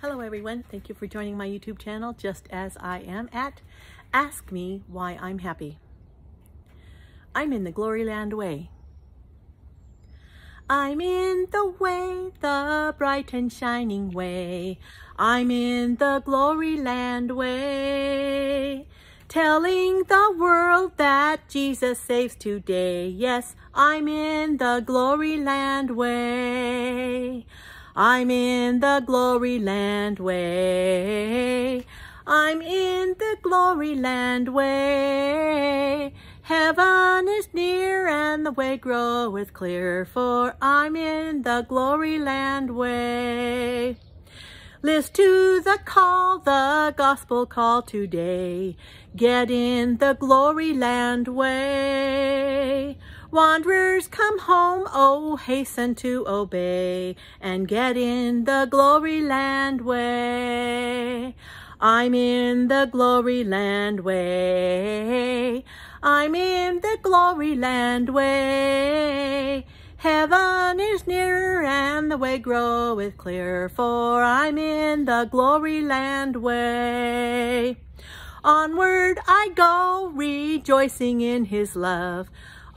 Hello everyone, thank you for joining my YouTube channel just as I am at Ask Me Why I'm Happy. I'm in the Glory Land way. I'm in the way, the bright and shining way. I'm in the Glory Land way. Telling the world that Jesus saves today. Yes, I'm in the Glory Land way. I'm in the glory land way. I'm in the glory land way. Heaven is near and the way groweth clear, for I'm in the glory land way. List to the call, the gospel call today. Get in the glory land way. Wanderers come home, oh, hasten to obey and get in the glory land way. I'm in the glory land way. I'm in the glory land way. Heaven is nearer and the way groweth clear, for I'm in the glory land way. Onward I go, rejoicing in his love.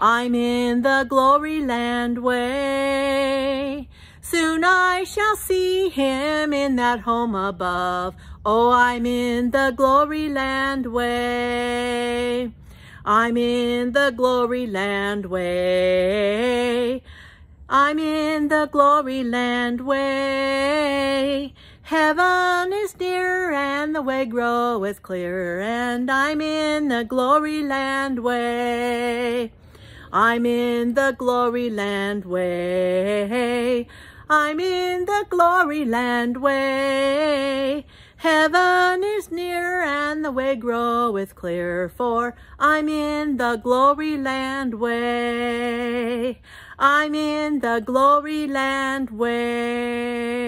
I'm in the glory land way. Soon I shall see him in that home above. Oh, I'm in the glory land way. I'm in the glory land way. I'm in the glory land way. Heaven is near and the way groweth clear, and I'm in the glory land way. I'm in the glory land way. I'm in the glory land way. Heaven is near and the way groweth clear, for I'm in the glory land way. I'm in the glory land way.